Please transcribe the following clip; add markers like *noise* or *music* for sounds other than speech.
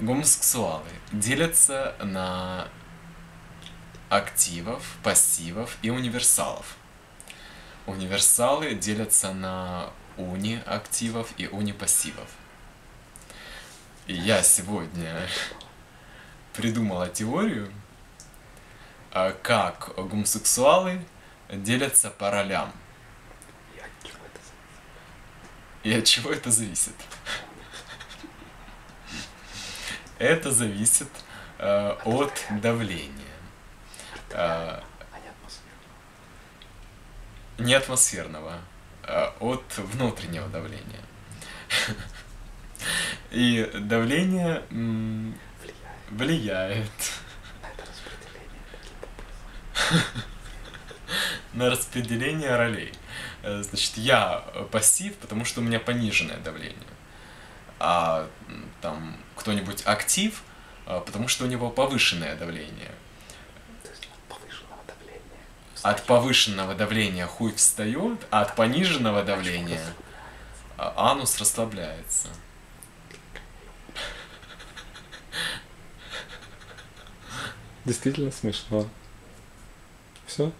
гомосексуалы делятся на активов, пассивов и универсалов. Универсалы делятся на уни-активов и уни-пассивов. И я сегодня *laughs* придумала теорию, а, как гомосексуалы делятся по ролям. И от чего это зависит? Это зависит э, от давления. Э, не атмосферного, а от внутреннего давления. И давление влияет на распределение ролей. Э, Значит, я пассив, потому что у меня пониженное давление. А там кто-нибудь актив, а, потому что у него повышенное давление. То есть от повышенного давления. От повышенного давления хуй встает, а от пониженного давления а, анус расслабляется. Действительно смешно. Все?